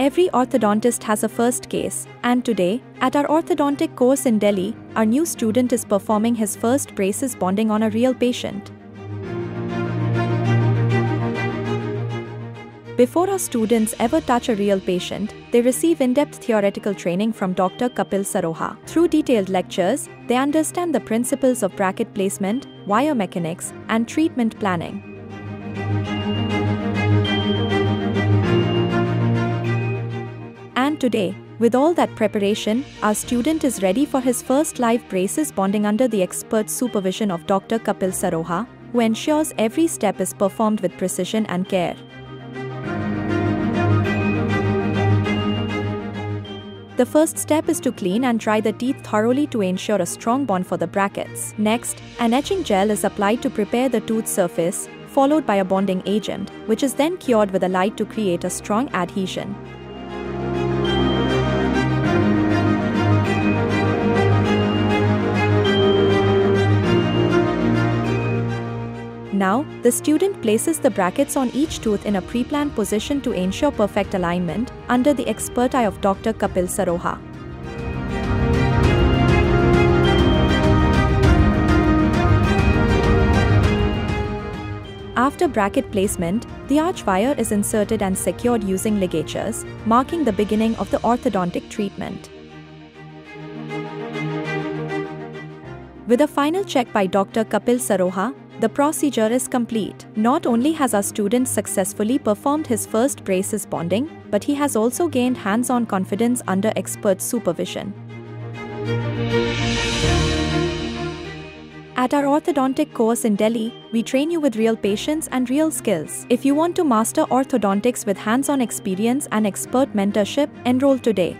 Every orthodontist has a first case, and today, at our orthodontic course in Delhi, our new student is performing his first braces bonding on a real patient. Before our students ever touch a real patient, they receive in-depth theoretical training from Dr. Kapil Saroha. Through detailed lectures, they understand the principles of bracket placement, wire mechanics, and treatment planning. Today, with all that preparation, our student is ready for his first live braces bonding under the expert supervision of Dr. Kapil Saroha, who ensures every step is performed with precision and care. The first step is to clean and dry the teeth thoroughly to ensure a strong bond for the brackets. Next, an etching gel is applied to prepare the tooth surface, followed by a bonding agent, which is then cured with a light to create a strong adhesion. Now, the student places the brackets on each tooth in a pre-planned position to ensure perfect alignment, under the expert eye of Dr. Kapil Saroha. After bracket placement, the arch wire is inserted and secured using ligatures, marking the beginning of the orthodontic treatment. With a final check by Dr. Kapil Saroha, the procedure is complete. Not only has our student successfully performed his first braces bonding, but he has also gained hands-on confidence under expert supervision. At our orthodontic course in Delhi, we train you with real patients and real skills. If you want to master orthodontics with hands-on experience and expert mentorship, enroll today.